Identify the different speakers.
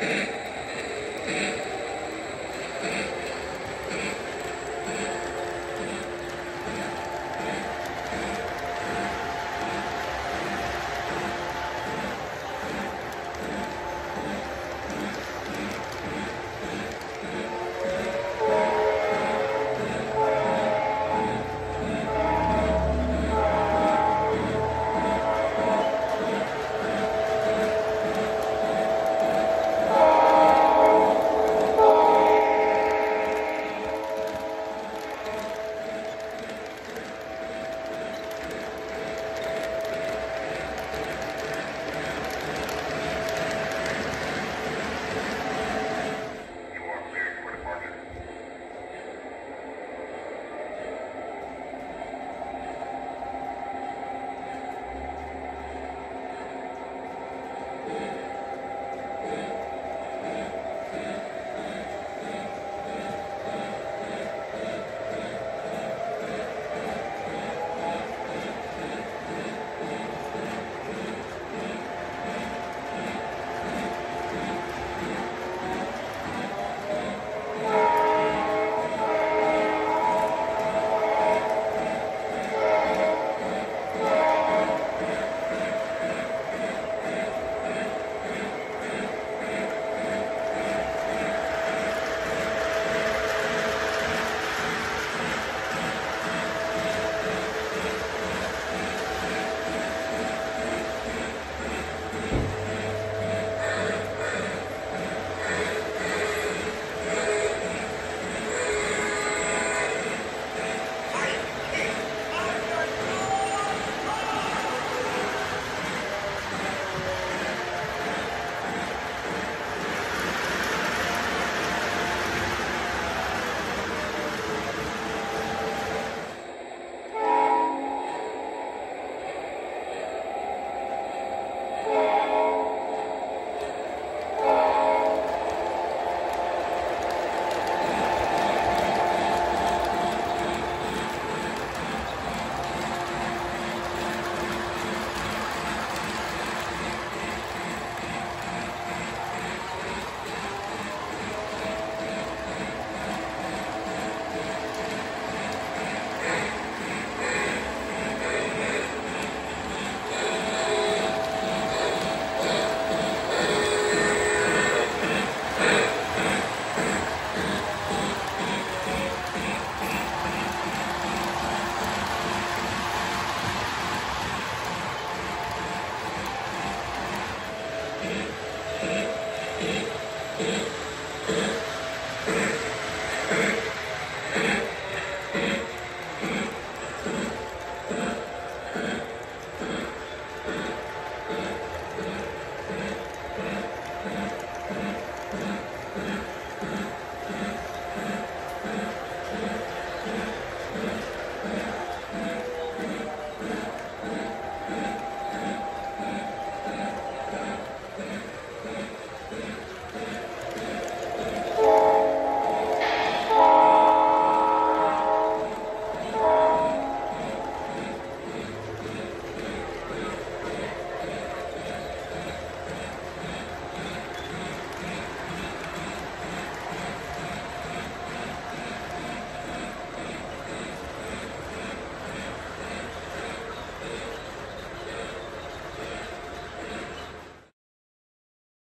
Speaker 1: Yeah.